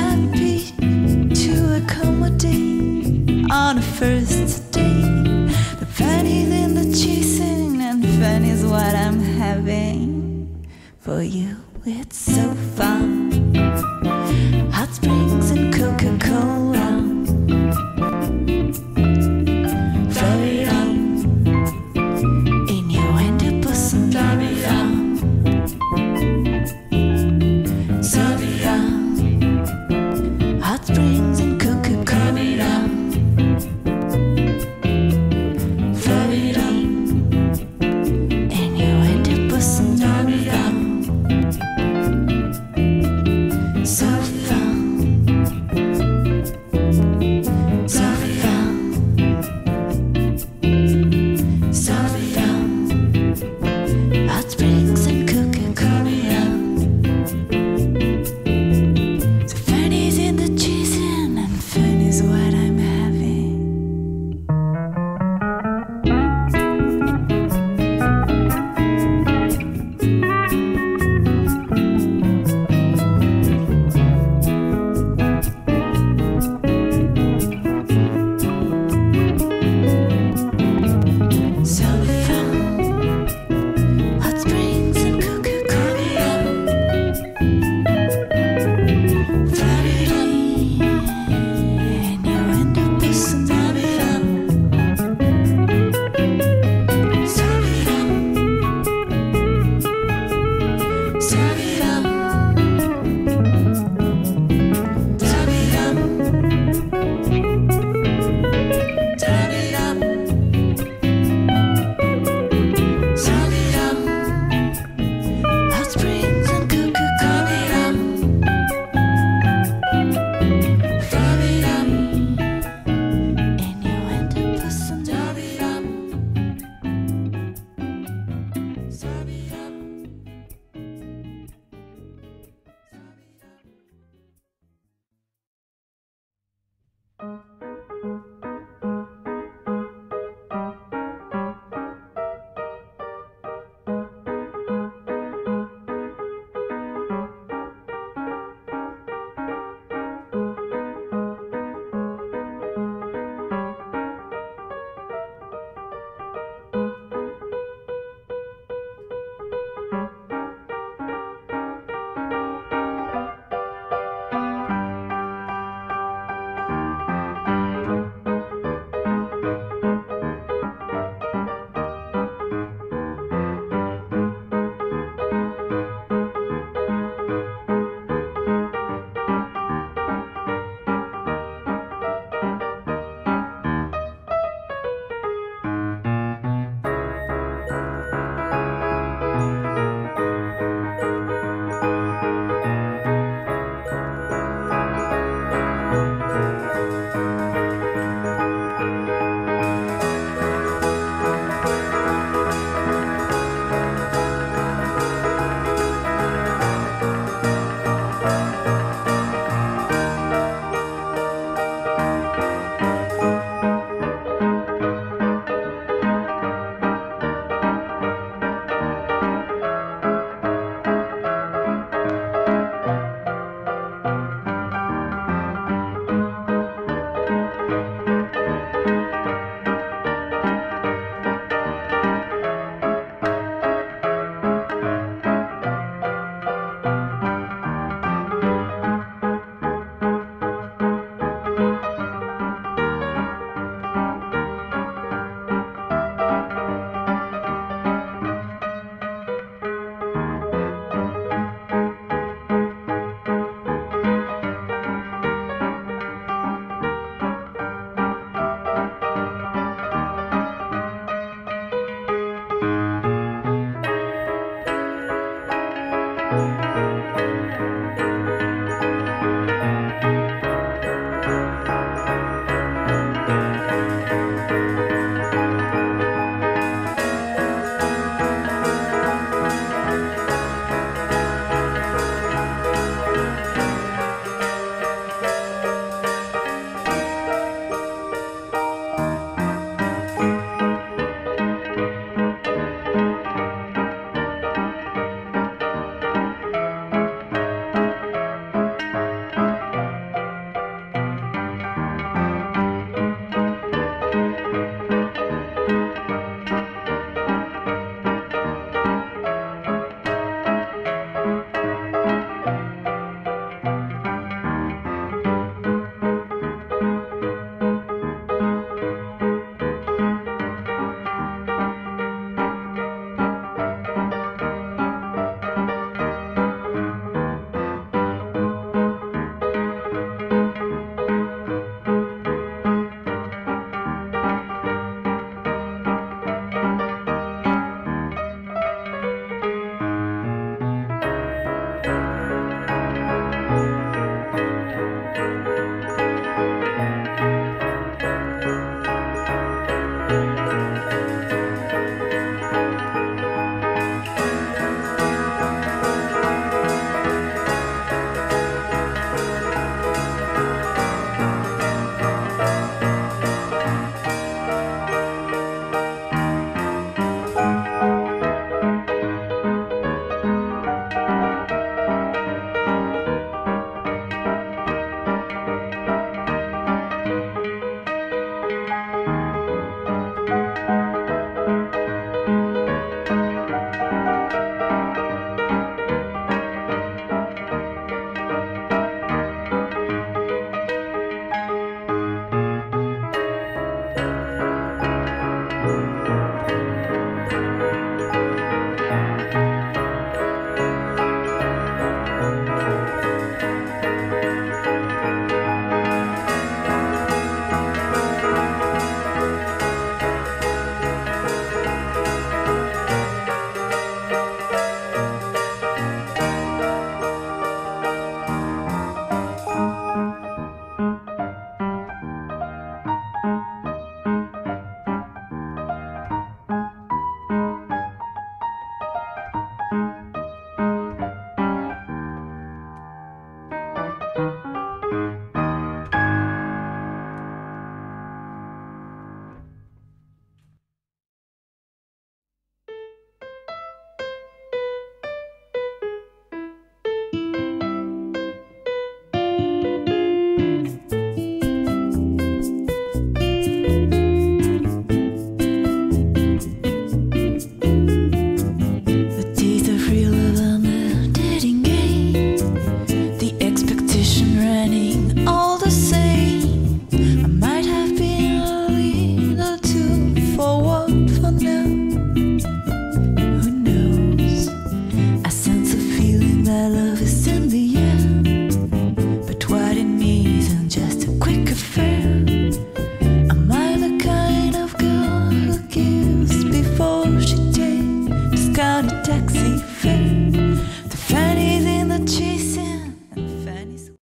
happy to accommodate on a first date. The pennies in the chasing, and fun is what I'm having for you. Música